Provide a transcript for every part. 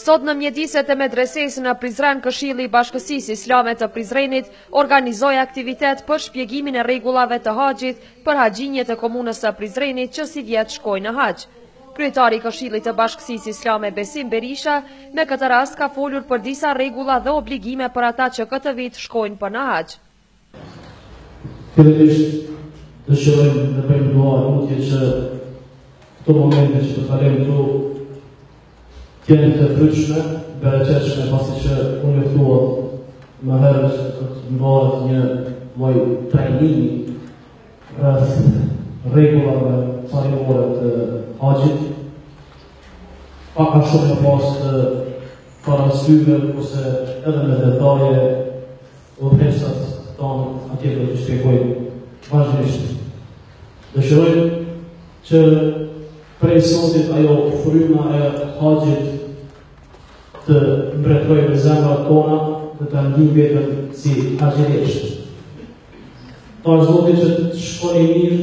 Sot në mjediset e medresesë në Prizren Këshilli i Bashkësisë Islame të Prizrenit organizoi aktivitet për shpjegimin e rregullave të haxhit për haxhinjtë e komunës së Prizrenit që sivjet shkojnë në haxh. Kryetari i Këshillit të Bashkësisë Islame Besim Berisha me këtë rast ka folur për disa rregulla dhe obligime për ata që këtë vit shkojnë për në haxh. Fillimisht, dëshirojmë dhe bëjmë dua lutje që këto momente që po kalojmë këtu të jenë të frytshme, bereqetshme, pasi që unë e thua më herë që të të mbahet një lloj trajnimi rreth rregullave parimore të haxhit, pak a shumë me pas parasyve, ose edhe me detaje Udhëheqësit tanë atje do t'ju shpjegojnë vazhdimisht. Dëshirojmë që prej sotit ajo fryma e haxhit të mbretërojë në zemrat tona dhe ta ndini veten si haxhi. Dashtë Zoti që të shkoni mirë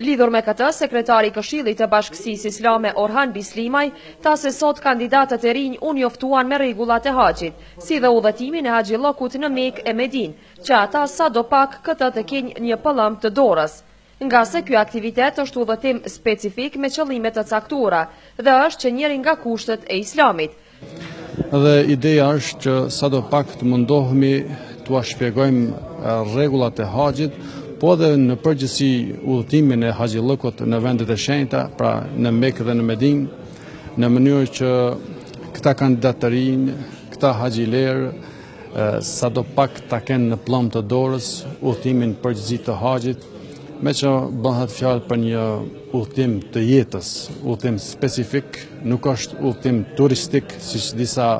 Lidhur me këtë, sekretari i Këshillit të Bashkësisë Islame Orhan Bislimaj tha se sot kandidatët e rinj u njoftuan me rregullat e haxhit, si dhe udhëtimin e haxhillëkut në Mekë e Medinë, që ata sadopak këtë ta kenë në pëllëmbë të dorës. Ngase ky aktivitet është udhëtim specifik me qëllime të caktuara dhe është që njëri nga kushtet e Islamit, Dhe ideja është që sado pak të mundohemi t'ua shpjegojmë rregullat e haxhit, po edhe në përgjithësi udhëtimin e haxhillëkut në vendet e shenjta, pra në Mekë dhe në Medinë, në mënyrë që këta kandidatë të rinj, këta haxhilerë, sado pak ta kenë në pllamë të dorës udhëtimin në përgjithësi të haxhit, meqë bëhet fjalë për një udhëtim të jetës, udhëtim specifik, nuk është udhëtim turistik, siç disa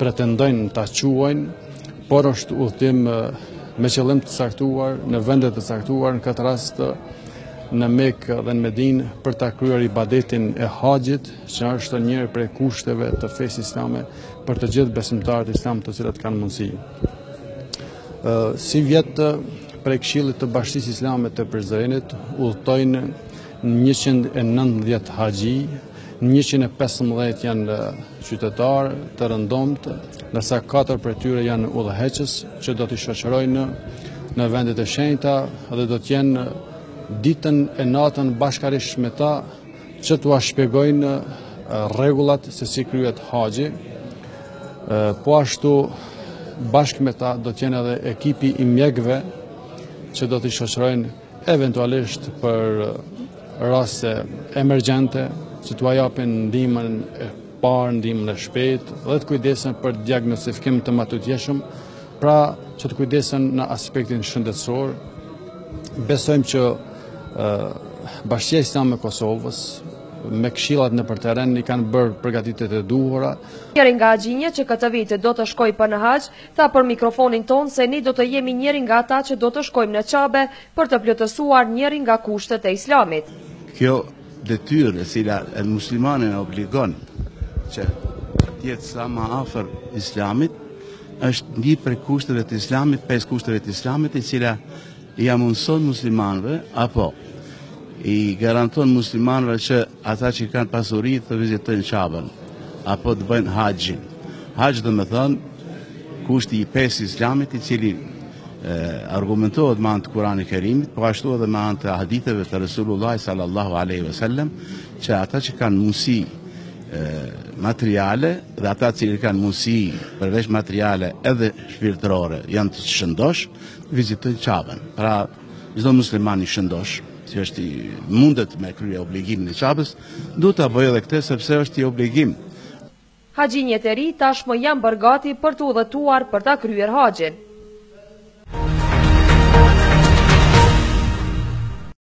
pretendojnë ta quajnë, por është udhëtim me qëllim të caktuar, në vende të caktuara, në këtë rast në Mekë dhe në Medinë për ta kryer ibadetin e haxhit, që është njëri prej kushteve të fesë islame. për të gjithë besimtarët islamë të cilët kanë mundësi. Sivjet prej Këshillit të Bashkësisë Islame të Prizrenit, udhëtojnë 190 haxhi, 150 janë qytetarë të rëndomtë, ndërsa 4 prej tyre janë udhëheqës që do t'i shoqërojnë në vendet e shenjta dhe do të jenë ditën e natën bashkërisht me ta Që t'ua shpjegojnë rregullat se si kryhet haxhi. Po ashtu bashkë me ta do të jenë edhe ekipi i mjekëve që do t'i shoqërojnë eventualisht për raste emergjente, që t'ua japin ndihmën e parë, ndihmën e shpejtë dhe të kujdesen për diagnostifikim të matutjeshëm Pra që të kujdesen në aspektin shëndetësor, besojmë që Bashkësia Islame e Kosovës, me këshillat nëpër terren, i kanë bërë përgatitjet e duhura. Njëri nga haxhinjtë që këtë vit do të shkojë për në haxh, tha për mikrofonin tonë se ne do të jemi njëri nga ata që do të shkojmë në Qabe për të plotësuar njëri nga kushtet e islamit. Kjo detyrë e cila muslimanin e obligon që të jetë sa ma afër islamit, është një prej kushteve të islamit, pesë kushteve të islamit, e cila ia mundëson muslimanëve, apo i garanton muslimanëve që ata që i kanë pasuri të vizitojnë Qabën, apo të bëjnë haxhin. Haxh domethonë, kushti i pestë i islamit i cili argumentohet me anë të Kur'ani Kerimit, po ashtu edhe me anë të haditheve të Resulullah sallallahu aleyhi ve sellem, që ata që kanë mundësi materiale dhe ata cili kanë mundësi përveç materiale edhe shpirtërore janë të shëndosh, vizitojnë Qabën. Pra, çdo musliman i shëndosh, që është i mundet me krye obligimin e Qabës, duhet ta bëjë edhe këtë sepse është ni obligim Haxhinjtë e ri tashmë janë bërë gati për të udhëtuar për ta kryer haxhin.